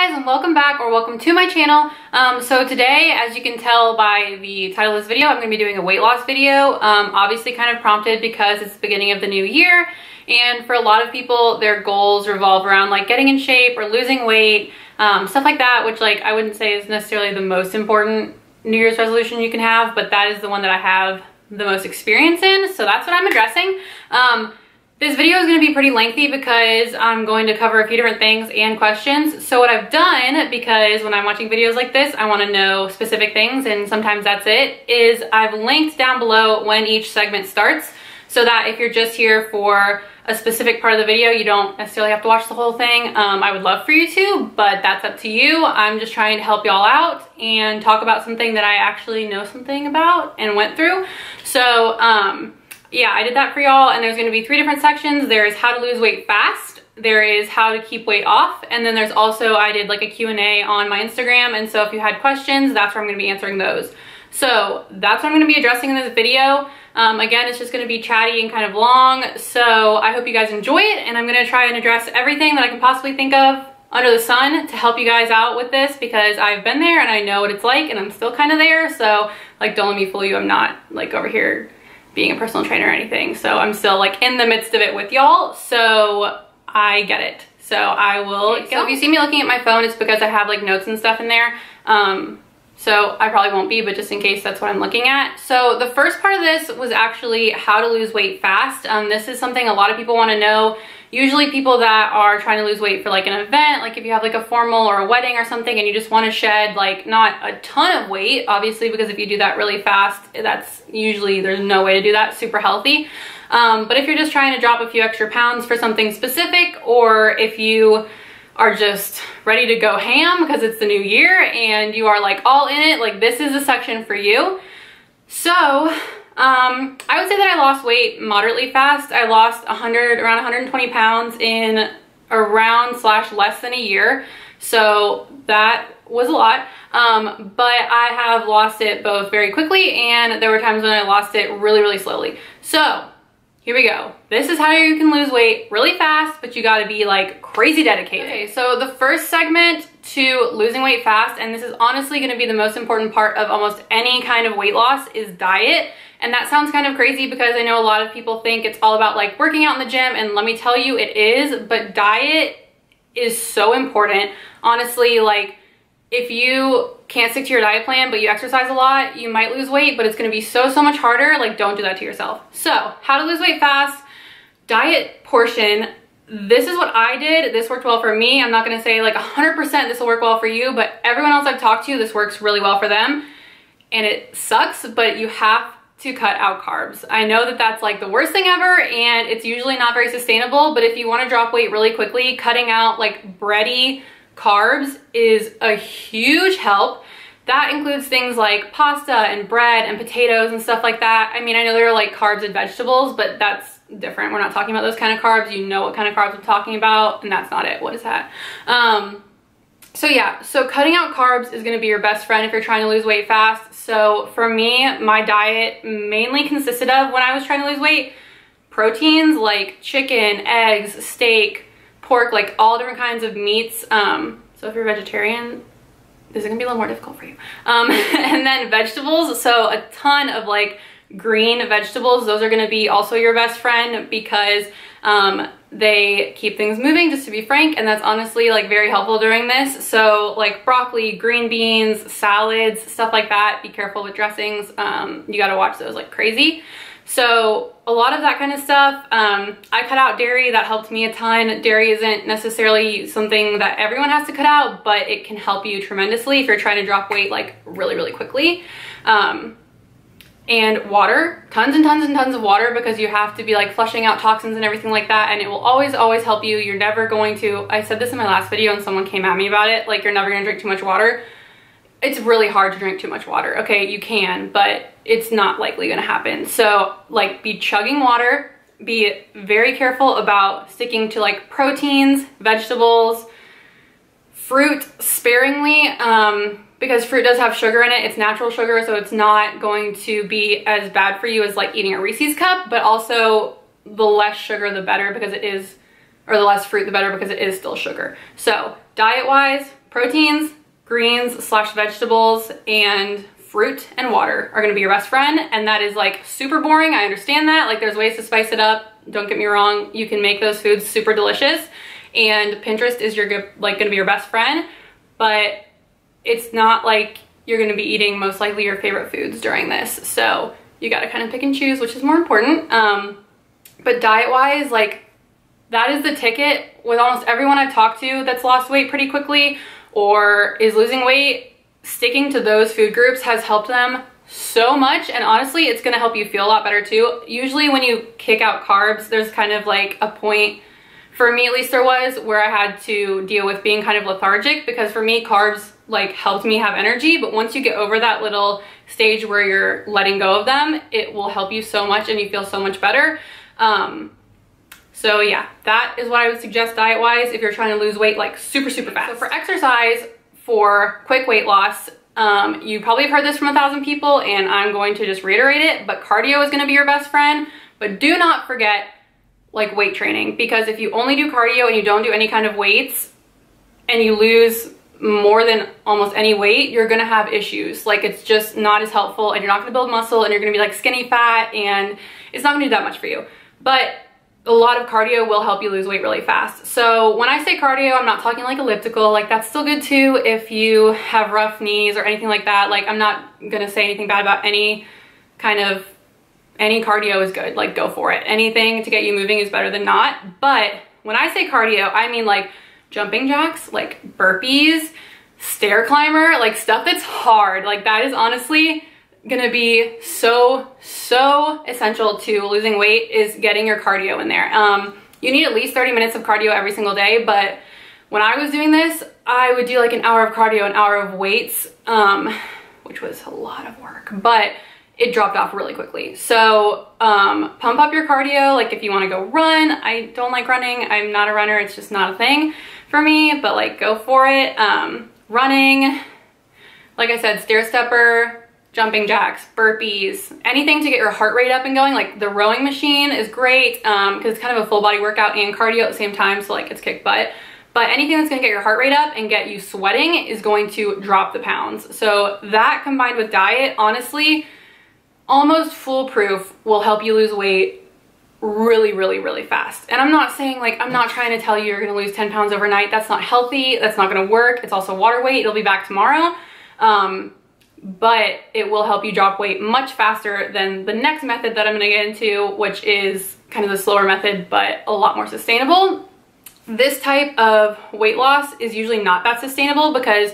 guys and welcome back or welcome to my channel. Um, so today, as you can tell by the title of this video, I'm going to be doing a weight loss video. Um, obviously kind of prompted because it's the beginning of the new year and for a lot of people, their goals revolve around like getting in shape or losing weight, um, stuff like that, which like I wouldn't say is necessarily the most important New Year's resolution you can have, but that is the one that I have the most experience in. So that's what I'm addressing. Um, this video is going to be pretty lengthy because I'm going to cover a few different things and questions. So what I've done, because when I'm watching videos like this, I want to know specific things and sometimes that's it, is I've linked down below when each segment starts so that if you're just here for a specific part of the video, you don't necessarily have to watch the whole thing. Um, I would love for you to, but that's up to you. I'm just trying to help y'all out and talk about something that I actually know something about and went through. So, um, yeah, I did that for y'all and there's gonna be three different sections. There's how to lose weight fast, there is how to keep weight off, and then there's also, I did like a Q&A on my Instagram, and so if you had questions, that's where I'm gonna be answering those. So that's what I'm gonna be addressing in this video. Um, again, it's just gonna be chatty and kind of long, so I hope you guys enjoy it, and I'm gonna try and address everything that I can possibly think of under the sun to help you guys out with this because I've been there and I know what it's like and I'm still kind of there, so like don't let me fool you, I'm not like over here being a personal trainer or anything. So I'm still like in the midst of it with y'all. So I get it. So I will okay, So if you see me looking at my phone, it's because I have like notes and stuff in there. Um, so I probably won't be, but just in case that's what I'm looking at. So the first part of this was actually how to lose weight fast. Um, this is something a lot of people wanna know usually people that are trying to lose weight for like an event, like if you have like a formal or a wedding or something and you just want to shed like not a ton of weight, obviously, because if you do that really fast, that's usually, there's no way to do that super healthy. Um, but if you're just trying to drop a few extra pounds for something specific, or if you are just ready to go ham because it's the new year and you are like all in it, like this is a section for you. So um, I would say that I lost weight moderately fast. I lost 100, around 120 pounds in around slash less than a year. So that was a lot. Um, but I have lost it both very quickly and there were times when I lost it really, really slowly. So here we go. This is how you can lose weight really fast, but you gotta be like crazy dedicated. Okay, so the first segment to losing weight fast, and this is honestly gonna be the most important part of almost any kind of weight loss, is diet. And that sounds kind of crazy because I know a lot of people think it's all about like working out in the gym and let me tell you it is, but diet is so important. Honestly, like if you can't stick to your diet plan but you exercise a lot, you might lose weight, but it's gonna be so, so much harder. Like don't do that to yourself. So how to lose weight fast, diet portion, this is what I did. This worked well for me. I'm not gonna say like 100% this will work well for you, but everyone else I've talked to, this works really well for them. And it sucks, but you have to cut out carbs. I know that that's like the worst thing ever and it's usually not very sustainable, but if you wanna drop weight really quickly, cutting out like bready carbs is a huge help. That includes things like pasta and bread and potatoes and stuff like that. I mean, I know there are like carbs and vegetables, but that's different. We're not talking about those kind of carbs. You know what kind of carbs I'm talking about, and that's not it. What is that? Um, so yeah, so cutting out carbs is gonna be your best friend if you're trying to lose weight fast. So for me, my diet mainly consisted of, when I was trying to lose weight, proteins like chicken, eggs, steak, pork, like all different kinds of meats. Um, so if you're vegetarian, this is gonna be a little more difficult for you. Um, and then vegetables, so a ton of like green vegetables. Those are gonna be also your best friend because um, they keep things moving, just to be frank, and that's honestly like very helpful during this. So like broccoli, green beans, salads, stuff like that. Be careful with dressings. Um, you gotta watch those like crazy. So a lot of that kind of stuff. Um, I cut out dairy, that helped me a ton. Dairy isn't necessarily something that everyone has to cut out, but it can help you tremendously if you're trying to drop weight like really, really quickly. Um, and water, tons and tons and tons of water because you have to be like flushing out toxins and everything like that and it will always, always help you. You're never going to, I said this in my last video and someone came at me about it, like you're never gonna drink too much water. It's really hard to drink too much water, okay? You can, but it's not likely gonna happen. So like be chugging water, be very careful about sticking to like proteins, vegetables, fruit sparingly. Um, because fruit does have sugar in it. It's natural sugar, so it's not going to be as bad for you as like eating a Reese's cup, but also the less sugar, the better because it is, or the less fruit, the better because it is still sugar. So diet-wise, proteins, greens slash vegetables, and fruit and water are gonna be your best friend. And that is like super boring. I understand that. Like there's ways to spice it up. Don't get me wrong. You can make those foods super delicious and Pinterest is your like gonna be your best friend, but it's not like you're gonna be eating most likely your favorite foods during this. So you gotta kind of pick and choose which is more important. Um, but diet wise, like that is the ticket with almost everyone I've talked to that's lost weight pretty quickly or is losing weight, sticking to those food groups has helped them so much. And honestly it's gonna help you feel a lot better too. Usually when you kick out carbs, there's kind of like a point for me at least there was where I had to deal with being kind of lethargic because for me carbs like helped me have energy. But once you get over that little stage where you're letting go of them it will help you so much and you feel so much better. Um, so yeah that is what I would suggest diet wise if you're trying to lose weight like super super fast so for exercise for quick weight loss um, you probably have heard this from a thousand people and I'm going to just reiterate it but cardio is going to be your best friend but do not forget like weight training because if you only do cardio and you don't do any kind of weights and you lose more than almost any weight, you're gonna have issues. Like it's just not as helpful and you're not gonna build muscle and you're gonna be like skinny fat and it's not gonna do that much for you. But a lot of cardio will help you lose weight really fast. So when I say cardio, I'm not talking like elliptical, like that's still good too if you have rough knees or anything like that. Like I'm not gonna say anything bad about any kind of any cardio is good, like go for it. Anything to get you moving is better than not. But when I say cardio, I mean like jumping jacks, like burpees, stair climber, like stuff that's hard. Like that is honestly gonna be so, so essential to losing weight is getting your cardio in there. Um, you need at least 30 minutes of cardio every single day, but when I was doing this, I would do like an hour of cardio, an hour of weights, um, which was a lot of work. But it dropped off really quickly. So um, pump up your cardio, like if you wanna go run. I don't like running, I'm not a runner, it's just not a thing for me, but like go for it. Um, running, like I said, stair stepper, jumping jacks, burpees, anything to get your heart rate up and going. Like the rowing machine is great because um, it's kind of a full body workout and cardio at the same time, so like it's kick butt. But anything that's gonna get your heart rate up and get you sweating is going to drop the pounds. So that combined with diet, honestly, almost foolproof will help you lose weight really, really, really fast. And I'm not saying like, I'm not trying to tell you you're gonna lose 10 pounds overnight. That's not healthy. That's not gonna work. It's also water weight. It'll be back tomorrow. Um, but it will help you drop weight much faster than the next method that I'm gonna get into, which is kind of the slower method, but a lot more sustainable. This type of weight loss is usually not that sustainable because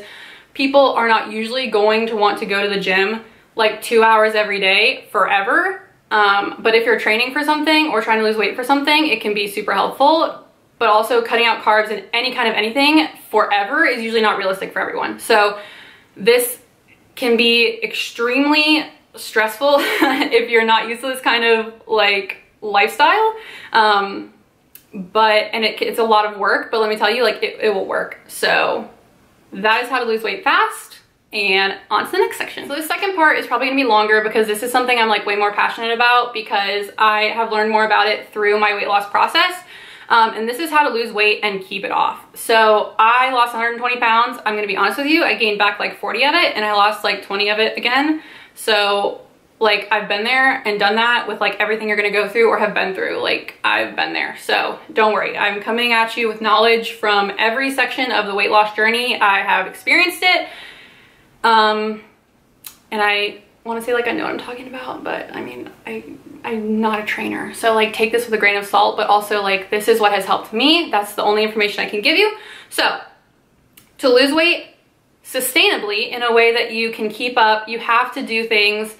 people are not usually going to want to go to the gym like two hours every day forever. Um, but if you're training for something or trying to lose weight for something, it can be super helpful. But also cutting out carbs and any kind of anything forever is usually not realistic for everyone. So this can be extremely stressful if you're not used to this kind of like lifestyle. Um, but, and it, it's a lot of work, but let me tell you, like it, it will work. So that is how to lose weight fast and on to the next section. So the second part is probably gonna be longer because this is something I'm like way more passionate about because I have learned more about it through my weight loss process. Um, and this is how to lose weight and keep it off. So I lost 120 pounds. I'm gonna be honest with you, I gained back like 40 of it and I lost like 20 of it again. So like I've been there and done that with like everything you're gonna go through or have been through. Like I've been there. So don't worry, I'm coming at you with knowledge from every section of the weight loss journey. I have experienced it um, and I want to say like I know what I'm talking about, but I mean, I, I'm not a trainer. So like take this with a grain of salt, but also like this is what has helped me. That's the only information I can give you. So to lose weight sustainably in a way that you can keep up, you have to do things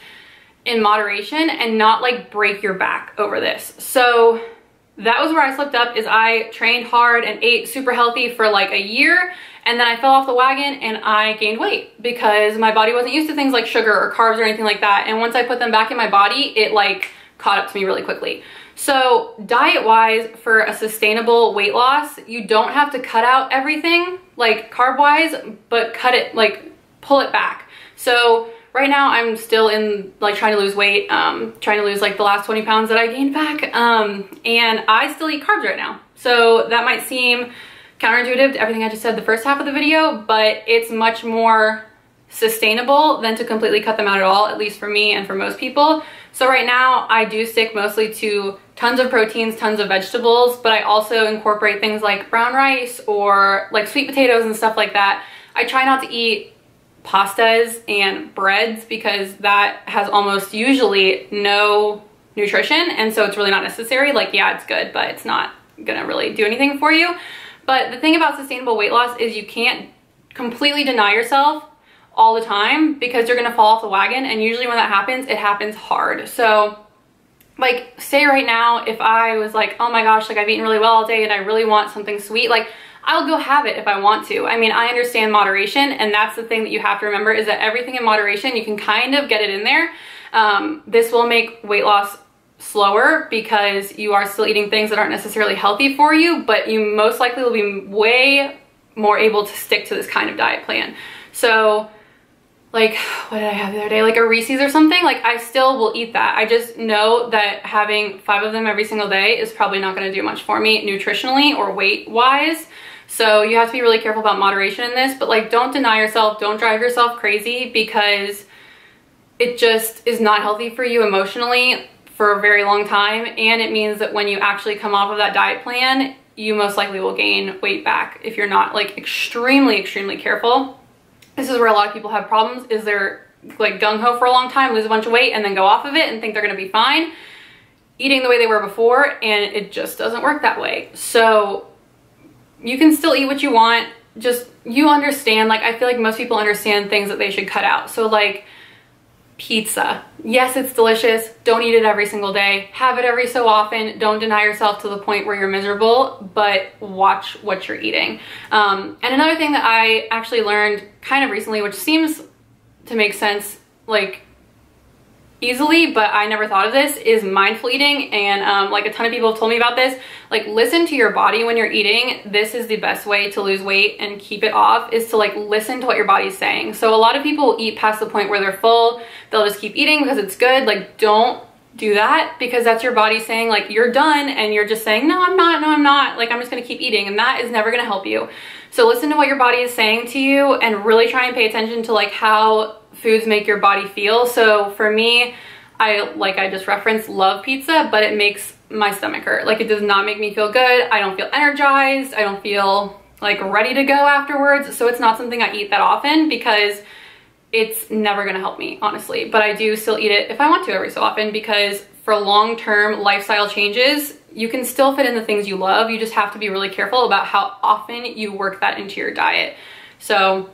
in moderation and not like break your back over this. So that was where I slipped up is I trained hard and ate super healthy for like a year and then I fell off the wagon and I gained weight because my body wasn't used to things like sugar or carbs or anything like that. And once I put them back in my body, it like caught up to me really quickly. So diet wise for a sustainable weight loss, you don't have to cut out everything like carb wise, but cut it like pull it back. So right now I'm still in like trying to lose weight, um, trying to lose like the last 20 pounds that I gained back. Um, and I still eat carbs right now. So that might seem counterintuitive to everything I just said the first half of the video, but it's much more sustainable than to completely cut them out at all, at least for me and for most people. So right now I do stick mostly to tons of proteins, tons of vegetables, but I also incorporate things like brown rice or like sweet potatoes and stuff like that. I try not to eat pastas and breads because that has almost usually no nutrition and so it's really not necessary. Like yeah, it's good, but it's not gonna really do anything for you. But the thing about sustainable weight loss is you can't completely deny yourself all the time because you're gonna fall off the wagon and usually when that happens, it happens hard. So like say right now, if I was like, oh my gosh, like I've eaten really well all day and I really want something sweet, like I'll go have it if I want to. I mean, I understand moderation and that's the thing that you have to remember is that everything in moderation, you can kind of get it in there. Um, this will make weight loss slower because you are still eating things that aren't necessarily healthy for you, but you most likely will be way more able to stick to this kind of diet plan. So like, what did I have the other day? Like a Reese's or something. Like I still will eat that. I just know that having five of them every single day is probably not gonna do much for me nutritionally or weight wise. So you have to be really careful about moderation in this, but like don't deny yourself, don't drive yourself crazy because it just is not healthy for you emotionally for a very long time. And it means that when you actually come off of that diet plan, you most likely will gain weight back if you're not like extremely, extremely careful this is where a lot of people have problems is they're like gung-ho for a long time, lose a bunch of weight and then go off of it and think they're gonna be fine eating the way they were before and it just doesn't work that way. So you can still eat what you want, just you understand, like I feel like most people understand things that they should cut out. So like pizza. Yes, it's delicious. Don't eat it every single day. Have it every so often. Don't deny yourself to the point where you're miserable, but watch what you're eating. Um, and another thing that I actually learned kind of recently, which seems to make sense like easily, but I never thought of this, is mindful eating. And um, like a ton of people have told me about this. Like listen to your body when you're eating. This is the best way to lose weight and keep it off is to like listen to what your body's saying. So a lot of people eat past the point where they're full. They'll just keep eating because it's good. Like don't do that because that's your body saying like you're done and you're just saying no I'm not no I'm not like I'm just gonna keep eating and that is never gonna help you so listen to what your body is saying to you and really try and pay attention to like how foods make your body feel. So for me, I, like I just referenced, love pizza, but it makes my stomach hurt. Like it does not make me feel good. I don't feel energized. I don't feel like ready to go afterwards. So it's not something I eat that often because it's never gonna help me, honestly. But I do still eat it if I want to every so often because for long-term lifestyle changes, you can still fit in the things you love. You just have to be really careful about how often you work that into your diet. So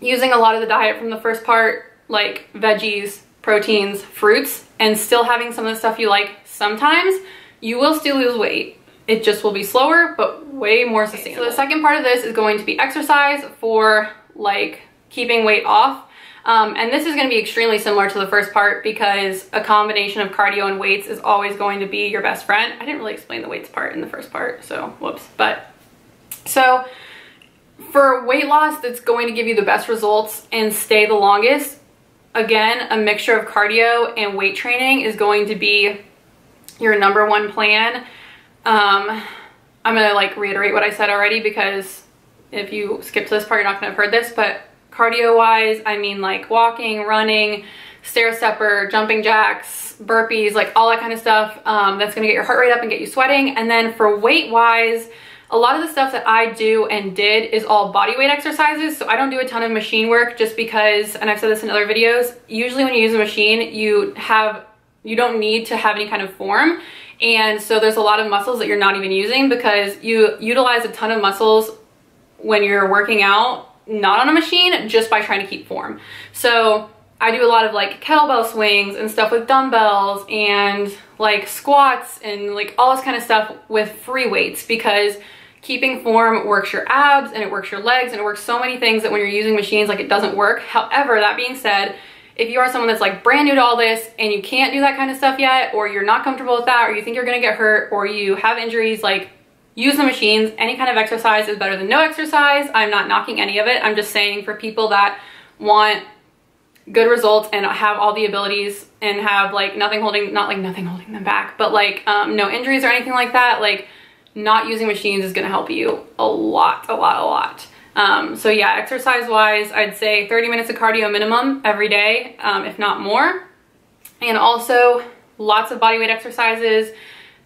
using a lot of the diet from the first part, like veggies, proteins, fruits, and still having some of the stuff you like sometimes, you will still lose weight. It just will be slower, but way more sustainable. So the second part of this is going to be exercise for like keeping weight off. Um, and this is going to be extremely similar to the first part because a combination of cardio and weights is always going to be your best friend. I didn't really explain the weights part in the first part, so whoops. But so for weight loss that's going to give you the best results and stay the longest, again, a mixture of cardio and weight training is going to be your number one plan. Um, I'm gonna like reiterate what I said already because if you skip to this part, you're not gonna have heard this, but cardio wise, I mean like walking, running, stair stepper, jumping jacks, burpees, like all that kind of stuff. Um, that's gonna get your heart rate up and get you sweating. And then for weight wise, a lot of the stuff that I do and did is all body weight exercises. So I don't do a ton of machine work just because, and I've said this in other videos, usually when you use a machine, you have, you don't need to have any kind of form. And so there's a lot of muscles that you're not even using because you utilize a ton of muscles when you're working out, not on a machine, just by trying to keep form. So I do a lot of like kettlebell swings and stuff with dumbbells and like squats and like all this kind of stuff with free weights because keeping form works your abs and it works your legs and it works so many things that when you're using machines like it doesn't work. However, that being said, if you are someone that's like brand new to all this and you can't do that kind of stuff yet or you're not comfortable with that or you think you're gonna get hurt or you have injuries like use the machines. Any kind of exercise is better than no exercise. I'm not knocking any of it. I'm just saying for people that want good results and have all the abilities and have like nothing holding, not like nothing holding them back, but like um, no injuries or anything like that, like not using machines is gonna help you a lot, a lot, a lot. Um, so yeah, exercise wise, I'd say 30 minutes of cardio minimum every day, um, if not more. And also lots of bodyweight exercises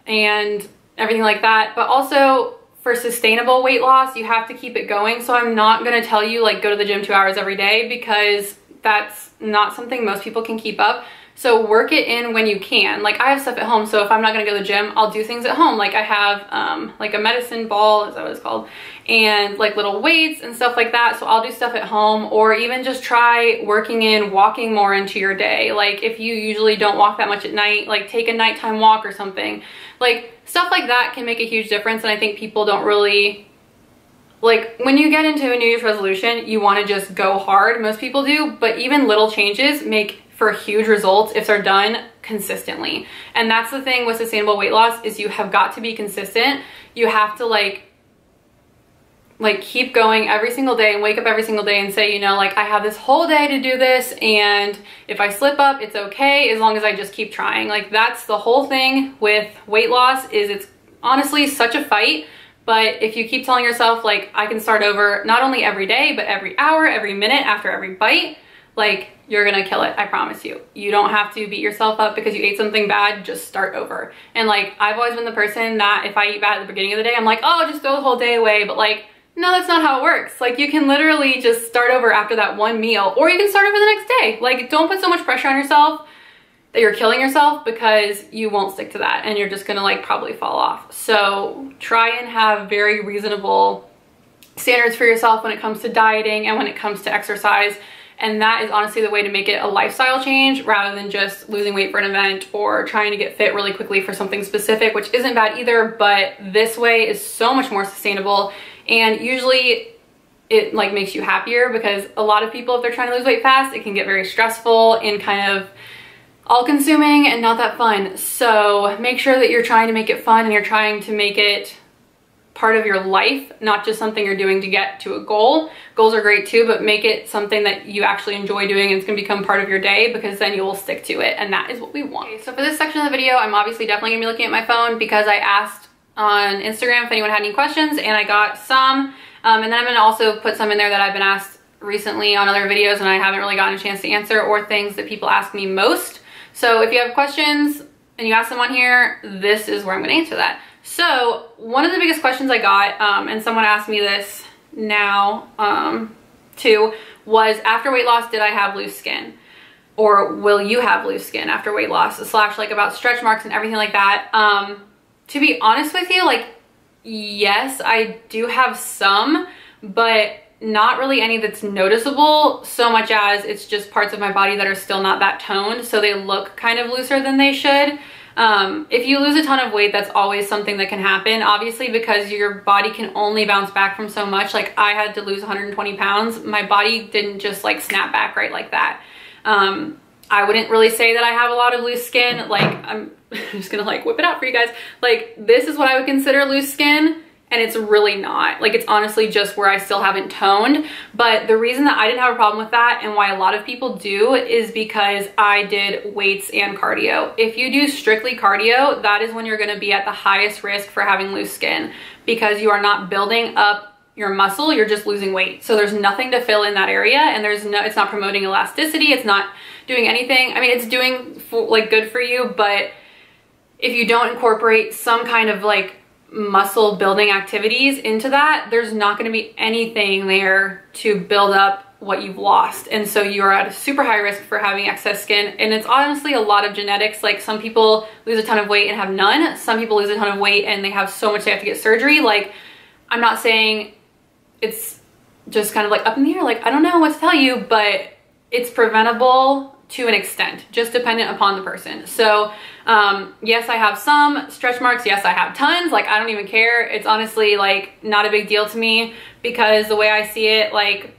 and everything like that. But also for sustainable weight loss, you have to keep it going. So I'm not gonna tell you like go to the gym two hours every day because that's not something most people can keep up. So work it in when you can. Like I have stuff at home, so if I'm not gonna go to the gym, I'll do things at home. Like I have um, like a medicine ball, is that what it's called? And like little weights and stuff like that. So I'll do stuff at home or even just try working in walking more into your day. Like if you usually don't walk that much at night, like take a nighttime walk or something. Like stuff like that can make a huge difference and I think people don't really like when you get into a New Year's resolution, you want to just go hard. Most people do, but even little changes make for huge results if they're done consistently. And that's the thing with sustainable weight loss is you have got to be consistent. You have to like like keep going every single day and wake up every single day and say, you know, like I have this whole day to do this and if I slip up, it's okay as long as I just keep trying. Like that's the whole thing with weight loss is it's honestly such a fight, but if you keep telling yourself like I can start over not only every day, but every hour, every minute after every bite, like you're gonna kill it, I promise you. You don't have to beat yourself up because you ate something bad, just start over. And like, I've always been the person that if I eat bad at the beginning of the day, I'm like, oh, just throw the whole day away. But like, no, that's not how it works. Like you can literally just start over after that one meal or you can start over the next day. Like don't put so much pressure on yourself that you're killing yourself because you won't stick to that and you're just gonna like probably fall off. So try and have very reasonable standards for yourself when it comes to dieting and when it comes to exercise and that is honestly the way to make it a lifestyle change rather than just losing weight for an event or trying to get fit really quickly for something specific, which isn't bad either, but this way is so much more sustainable. And usually it like makes you happier because a lot of people, if they're trying to lose weight fast, it can get very stressful and kind of all consuming and not that fun. So make sure that you're trying to make it fun and you're trying to make it part of your life, not just something you're doing to get to a goal. Goals are great too, but make it something that you actually enjoy doing and it's gonna become part of your day because then you will stick to it and that is what we want. Okay, so for this section of the video, I'm obviously definitely gonna be looking at my phone because I asked on Instagram if anyone had any questions and I got some. Um, and then I'm gonna also put some in there that I've been asked recently on other videos and I haven't really gotten a chance to answer or things that people ask me most. So if you have questions and you ask them on here, this is where I'm gonna answer that. So one of the biggest questions I got, um, and someone asked me this now um, too, was after weight loss, did I have loose skin? Or will you have loose skin after weight loss? Slash like about stretch marks and everything like that. Um, to be honest with you, like, yes, I do have some, but not really any that's noticeable so much as it's just parts of my body that are still not that toned. So they look kind of looser than they should. Um, if you lose a ton of weight, that's always something that can happen. Obviously, because your body can only bounce back from so much. Like I had to lose 120 pounds. My body didn't just like snap back right like that. Um, I wouldn't really say that I have a lot of loose skin. Like I'm just gonna like whip it out for you guys. Like this is what I would consider loose skin and it's really not. Like it's honestly just where I still haven't toned. But the reason that I didn't have a problem with that and why a lot of people do is because I did weights and cardio. If you do strictly cardio, that is when you're gonna be at the highest risk for having loose skin because you are not building up your muscle, you're just losing weight. So there's nothing to fill in that area and there's no, it's not promoting elasticity, it's not doing anything. I mean, it's doing like good for you, but if you don't incorporate some kind of like muscle building activities into that, there's not gonna be anything there to build up what you've lost. And so you're at a super high risk for having excess skin. And it's honestly a lot of genetics. Like some people lose a ton of weight and have none. Some people lose a ton of weight and they have so much they have to get surgery. Like I'm not saying it's just kind of like up in the air. Like I don't know what to tell you, but it's preventable to an extent, just dependent upon the person. So um, yes, I have some stretch marks. Yes, I have tons. Like I don't even care. It's honestly like not a big deal to me because the way I see it, like,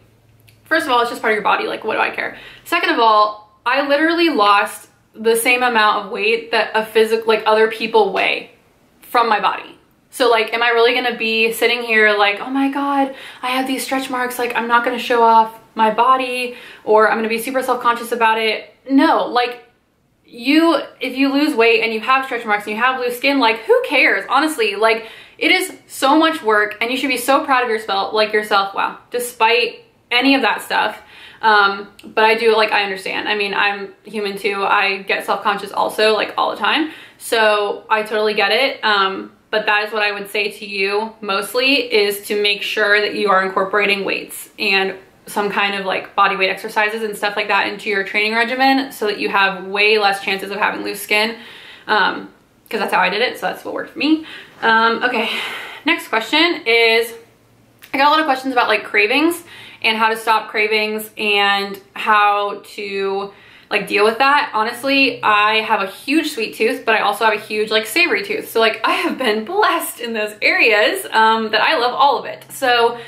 first of all, it's just part of your body. Like what do I care? Second of all, I literally lost the same amount of weight that a physical, like other people weigh from my body. So like, am I really gonna be sitting here like, oh my God, I have these stretch marks. Like I'm not gonna show off my body or I'm gonna be super self-conscious about it. No, like you, if you lose weight and you have stretch marks and you have loose skin, like who cares? Honestly, like it is so much work and you should be so proud of yourself, like yourself, wow, despite any of that stuff. Um, but I do, like, I understand. I mean, I'm human too. I get self-conscious also, like, all the time. So I totally get it. Um, but that is what I would say to you mostly is to make sure that you are incorporating weights and some kind of like body weight exercises and stuff like that into your training regimen so that you have way less chances of having loose skin um because that's how I did it so that's what worked for me um okay next question is I got a lot of questions about like cravings and how to stop cravings and how to like deal with that. Honestly, I have a huge sweet tooth, but I also have a huge like savory tooth. So like I have been blessed in those areas um, that I love all of it. So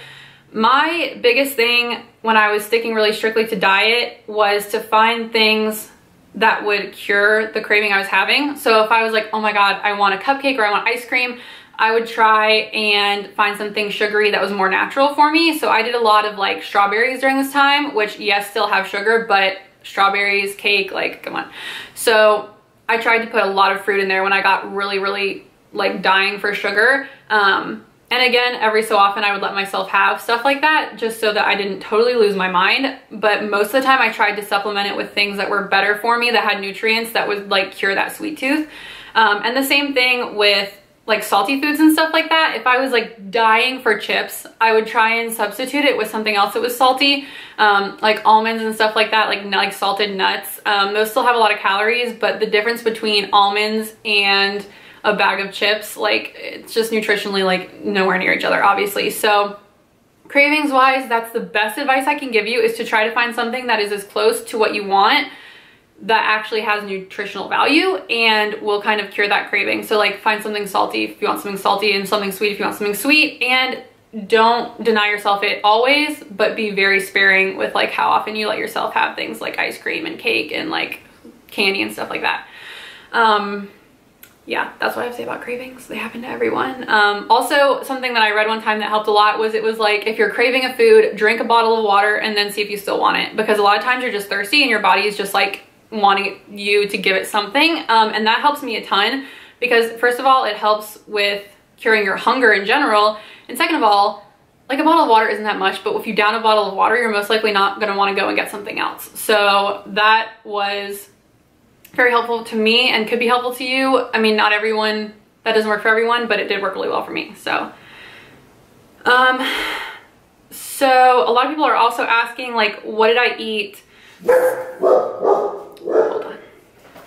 my biggest thing when I was sticking really strictly to diet was to find things that would cure the craving I was having. So if I was like, oh my God, I want a cupcake or I want ice cream, I would try and find something sugary that was more natural for me. So I did a lot of like strawberries during this time, which yes, still have sugar, but strawberries, cake, like come on. So I tried to put a lot of fruit in there when I got really, really like dying for sugar. Um, and again, every so often I would let myself have stuff like that just so that I didn't totally lose my mind. But most of the time I tried to supplement it with things that were better for me that had nutrients that would like cure that sweet tooth. Um, and the same thing with like salty foods and stuff like that. If I was like dying for chips, I would try and substitute it with something else that was salty, um, like almonds and stuff like that, like, like salted nuts. Um, those still have a lot of calories, but the difference between almonds and a bag of chips, like it's just nutritionally like nowhere near each other, obviously. So cravings wise, that's the best advice I can give you is to try to find something that is as close to what you want that actually has nutritional value and will kind of cure that craving. So like find something salty if you want something salty and something sweet if you want something sweet and don't deny yourself it always, but be very sparing with like how often you let yourself have things like ice cream and cake and like candy and stuff like that. Um, yeah, that's what I have to say about cravings. They happen to everyone. Um, also, something that I read one time that helped a lot was it was like, if you're craving a food, drink a bottle of water and then see if you still want it. Because a lot of times you're just thirsty and your body is just like wanting you to give it something. Um, and that helps me a ton because first of all, it helps with curing your hunger in general. And second of all, like a bottle of water isn't that much, but if you down a bottle of water, you're most likely not gonna wanna go and get something else. So that was very helpful to me and could be helpful to you. I mean, not everyone, that doesn't work for everyone, but it did work really well for me, so. Um, so a lot of people are also asking like, what did I eat? Hold on,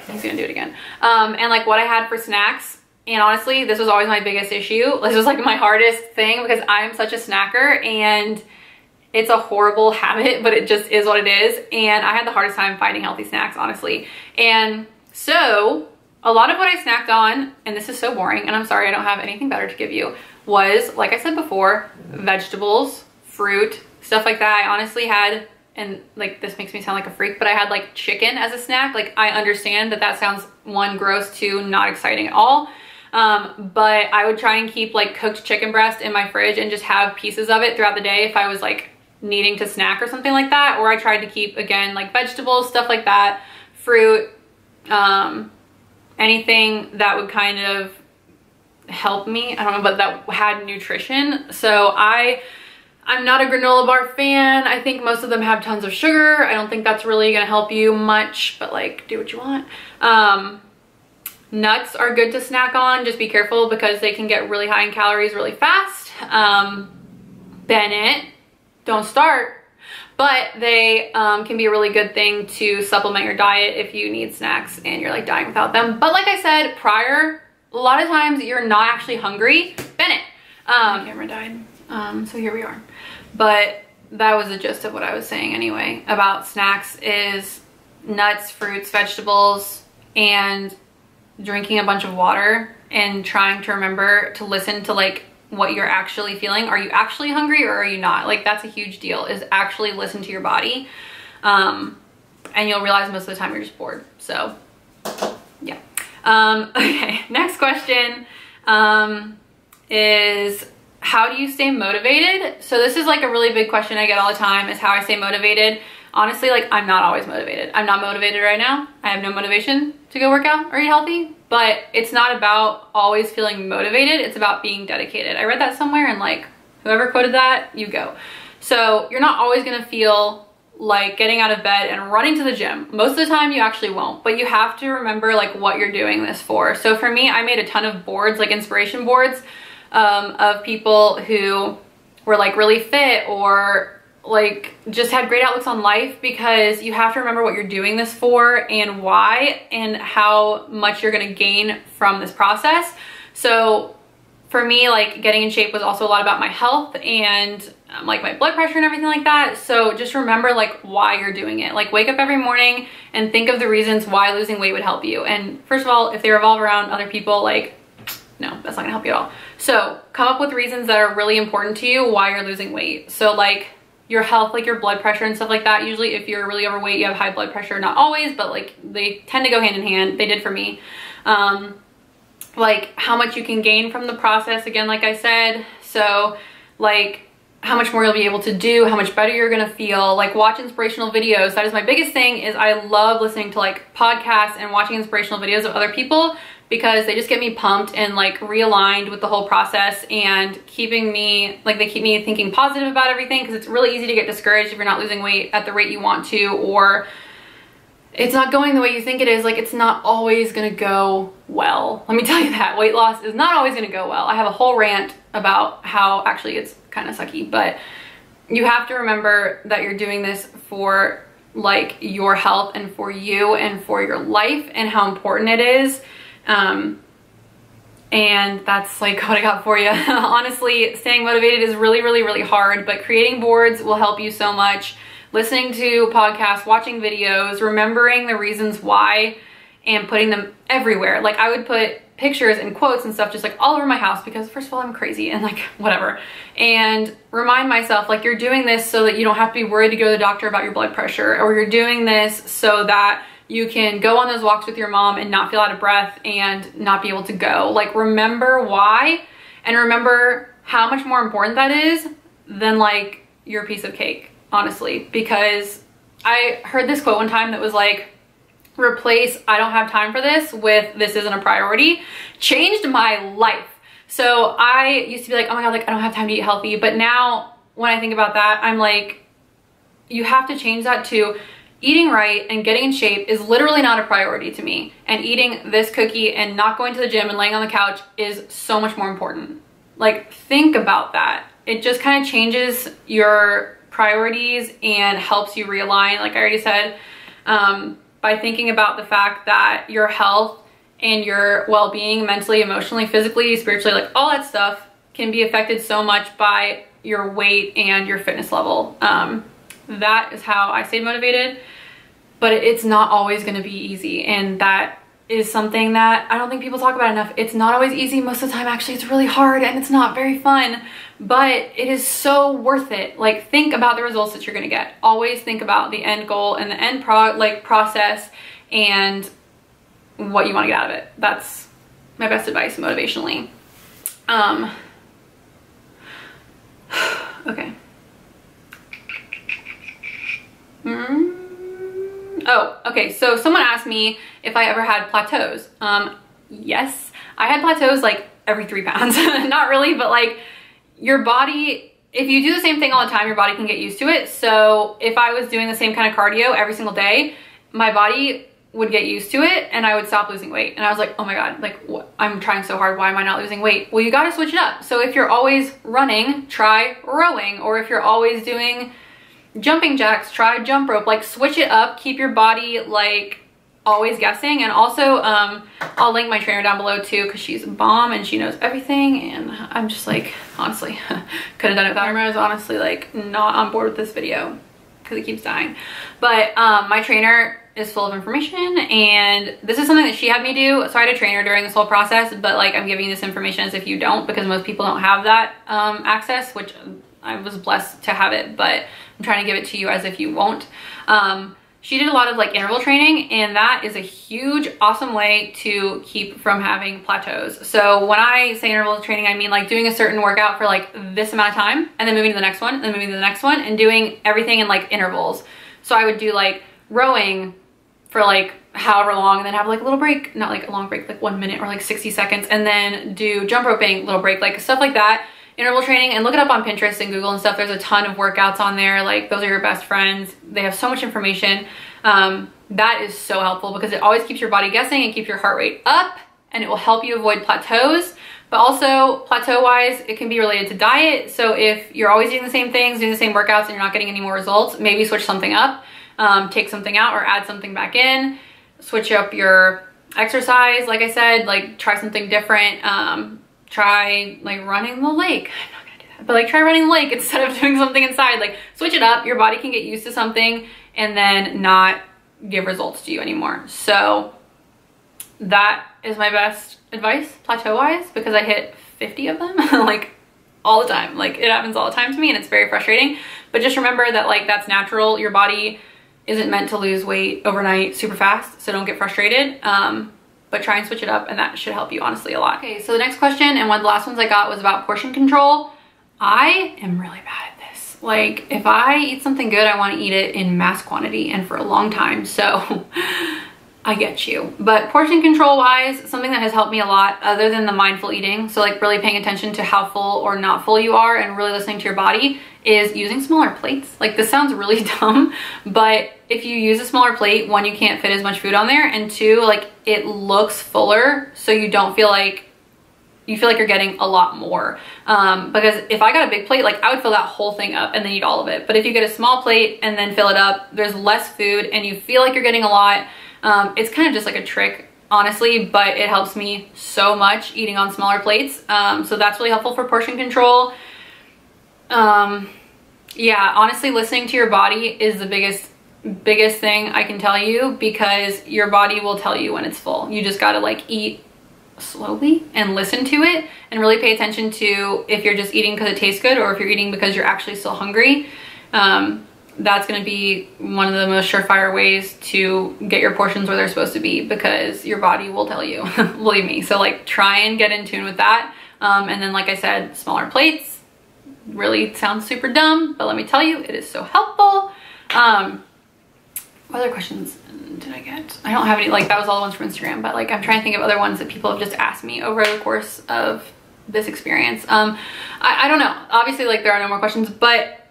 he's gonna do it again. Um, and like what I had for snacks. And honestly, this was always my biggest issue. This was like my hardest thing because I'm such a snacker and it's a horrible habit, but it just is what it is. And I had the hardest time finding healthy snacks, honestly. And so a lot of what I snacked on, and this is so boring, and I'm sorry I don't have anything better to give you, was, like I said before, vegetables, fruit, stuff like that. I honestly had, and like this makes me sound like a freak, but I had like chicken as a snack. Like I understand that that sounds one, gross, two, not exciting at all. Um, but I would try and keep like cooked chicken breast in my fridge and just have pieces of it throughout the day if I was like needing to snack or something like that. Or I tried to keep, again, like vegetables, stuff like that, fruit, um, anything that would kind of help me. I don't know, but that had nutrition. So I, I'm not a granola bar fan. I think most of them have tons of sugar. I don't think that's really gonna help you much, but like do what you want. Um, nuts are good to snack on. Just be careful because they can get really high in calories really fast. Um, Bennett don't start but they um, can be a really good thing to supplement your diet if you need snacks and you're like dying without them. But like I said prior, a lot of times you're not actually hungry. Bennett, um, camera died, um, so here we are. But that was the gist of what I was saying anyway about snacks is nuts, fruits, vegetables, and drinking a bunch of water and trying to remember to listen to like what you're actually feeling. Are you actually hungry or are you not? Like that's a huge deal is actually listen to your body. Um, and you'll realize most of the time you're just bored. So yeah. Um, okay, next question um, is how do you stay motivated? So this is like a really big question I get all the time is how I stay motivated. honestly, like I'm not always motivated. I'm not motivated right now. I have no motivation to go work out or eat healthy, but it's not about always feeling motivated. It's about being dedicated. I read that somewhere and like whoever quoted that, you go. So you're not always gonna feel like getting out of bed and running to the gym. Most of the time you actually won't, but you have to remember like what you're doing this for. So for me, I made a ton of boards, like inspiration boards um, of people who were like really fit or like just had great outlooks on life because you have to remember what you're doing this for and why and how much you're gonna gain from this process. So for me, like getting in shape was also a lot about my health and um, like my blood pressure and everything like that. So just remember like why you're doing it. Like wake up every morning and think of the reasons why losing weight would help you. And first of all, if they revolve around other people, like no, that's not gonna help you at all. So come up with reasons that are really important to you why you're losing weight. So like your health, like your blood pressure and stuff like that. Usually if you're really overweight, you have high blood pressure. Not always, but like they tend to go hand in hand. They did for me. Um, like how much you can gain from the process, again, like I said. So like how much more you'll be able to do, how much better you're gonna feel, like watch inspirational videos. That is my biggest thing is I love listening to like podcasts and watching inspirational videos of other people because they just get me pumped and like realigned with the whole process and keeping me, like they keep me thinking positive about everything because it's really easy to get discouraged if you're not losing weight at the rate you want to or it's not going the way you think it is. Like it's not always gonna go well. Let me tell you that. Weight loss is not always gonna go well. I have a whole rant about how actually it's kind of sucky, but you have to remember that you're doing this for like your health and for you and for your life and how important it is um, and that's like what I got for you. Honestly, staying motivated is really, really, really hard, but creating boards will help you so much. Listening to podcasts, watching videos, remembering the reasons why, and putting them everywhere. Like I would put pictures and quotes and stuff just like all over my house because first of all, I'm crazy and like whatever. And remind myself like you're doing this so that you don't have to be worried to go to the doctor about your blood pressure or you're doing this so that you can go on those walks with your mom and not feel out of breath and not be able to go. Like remember why and remember how much more important that is than like your piece of cake, honestly. Because I heard this quote one time that was like, replace I don't have time for this with this isn't a priority, changed my life. So I used to be like, oh my God, like I don't have time to eat healthy. But now when I think about that, I'm like, you have to change that to eating right and getting in shape is literally not a priority to me. And eating this cookie and not going to the gym and laying on the couch is so much more important. Like, think about that. It just kind of changes your priorities and helps you realign, like I already said, um, by thinking about the fact that your health and your well-being mentally, emotionally, physically, spiritually, like all that stuff can be affected so much by your weight and your fitness level. Um, that is how I stay motivated, but it's not always gonna be easy. And that is something that I don't think people talk about enough. It's not always easy. Most of the time, actually, it's really hard and it's not very fun, but it is so worth it. Like think about the results that you're gonna get. Always think about the end goal and the end pro like process and what you wanna get out of it. That's my best advice motivationally. Um, okay. Mm. Oh, okay. So someone asked me if I ever had plateaus. Um, yes, I had plateaus like every three pounds. Not really, but like your body, if you do the same thing all the time, your body can get used to it. So if I was doing the same kind of cardio every single day, my body would get used to it and I would stop losing weight. And I was like, oh my God, like what? I'm trying so hard. Why am I not losing weight? Well, you got to switch it up. So if you're always running, try rowing. Or if you're always doing jumping jacks, try jump rope, like switch it up, keep your body like always guessing. And also, um, I'll link my trainer down below too because she's a bomb and she knows everything. And I'm just like, honestly, could have done it without her. I was honestly like not on board with this video because it keeps dying. But um, my trainer is full of information and this is something that she had me do. So I had a trainer during this whole process, but like I'm giving you this information as if you don't because most people don't have that um, access, which I was blessed to have it, but I'm trying to give it to you as if you won't. Um, she did a lot of like interval training and that is a huge awesome way to keep from having plateaus so when i say interval training i mean like doing a certain workout for like this amount of time and then moving to the next one then moving to the next one and doing everything in like intervals So I would do like rowing for like however long and then have like a little break, not like a long break, like one minute or like 60 seconds and then do jump roping, little break, like stuff like that. Interval training and look it up on Pinterest and Google and stuff. There's a ton of workouts on there. Like those are your best friends. They have so much information. Um, that is so helpful because it always keeps your body guessing and keeps your heart rate up and it will help you avoid plateaus. But also plateau wise, it can be related to diet. So if you're always doing the same things, doing the same workouts and you're not getting any more results, maybe switch something up, um, take something out or add something back in, switch up your exercise. Like I said, like try something different. Um, try like running the lake. I'm not gonna do that, but like try running the lake instead of doing something inside. Like switch it up. Your body can get used to something and then not give results to you anymore. So that is my best advice plateau wise because I hit 50 of them like all the time. Like it happens all the time to me and it's very frustrating. But just remember that like that's natural. Your body isn't meant to lose weight overnight super fast. So don't get frustrated. Um, but try and switch it up and that should help you honestly a lot. Okay, so the next question and one of the last ones I got was about portion control. I am really bad at this. Like if I eat something good, I want to eat it in mass quantity and for a long time. So I get you. But portion control wise, something that has helped me a lot other than the mindful eating, so like really paying attention to how full or not full you are and really listening to your body is using smaller plates. Like this sounds really dumb, but if you use a smaller plate, one, you can't fit as much food on there and two, like it looks fuller so you don't feel like you feel like you're getting a lot more. Um, because if I got a big plate, like I would fill that whole thing up and then eat all of it. But if you get a small plate and then fill it up, there's less food and you feel like you're getting a lot. Um, it's kind of just like a trick honestly, but it helps me so much eating on smaller plates. Um, so that's really helpful for portion control. Um, yeah, honestly, listening to your body is the biggest biggest thing I can tell you because your body will tell you when it's full. You just gotta like eat slowly and listen to it and really pay attention to if you're just eating because it tastes good or if you're eating because you're actually still hungry. Um, that's going to be one of the most surefire ways to get your portions where they're supposed to be because your body will tell you, believe me. So like try and get in tune with that. Um, and then like I said, smaller plates really sounds super dumb, but let me tell you, it is so helpful. Um, what other questions did I get? I don't have any, like that was all the ones from Instagram, but like I'm trying to think of other ones that people have just asked me over the course of this experience. Um, I, I don't know. Obviously like there are no more questions, but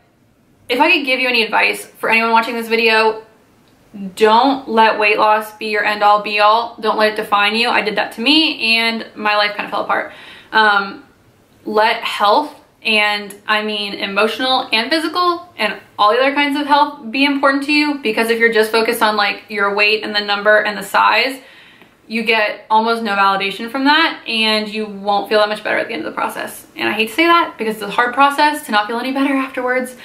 if I could give you any advice for anyone watching this video, don't let weight loss be your end all be all. Don't let it define you. I did that to me and my life kind of fell apart. Um, let health and I mean emotional and physical and all the other kinds of health be important to you because if you're just focused on like your weight and the number and the size, you get almost no validation from that and you won't feel that much better at the end of the process. And I hate to say that because it's a hard process to not feel any better afterwards.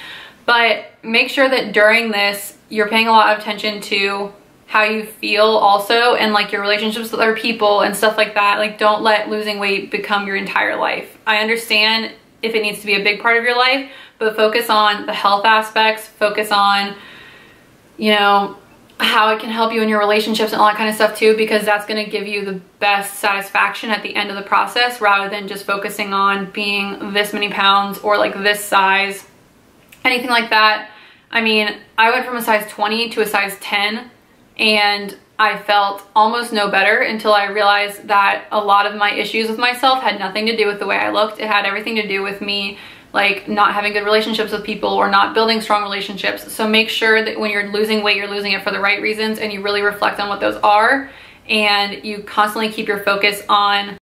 But make sure that during this, you're paying a lot of attention to how you feel also and like your relationships with other people and stuff like that. Like don't let losing weight become your entire life. I understand if it needs to be a big part of your life, but focus on the health aspects, focus on, you know, how it can help you in your relationships and all that kind of stuff too, because that's going to give you the best satisfaction at the end of the process rather than just focusing on being this many pounds or like this size anything like that. I mean, I went from a size 20 to a size 10 and I felt almost no better until I realized that a lot of my issues with myself had nothing to do with the way I looked. It had everything to do with me like not having good relationships with people or not building strong relationships. So make sure that when you're losing weight, you're losing it for the right reasons and you really reflect on what those are and you constantly keep your focus on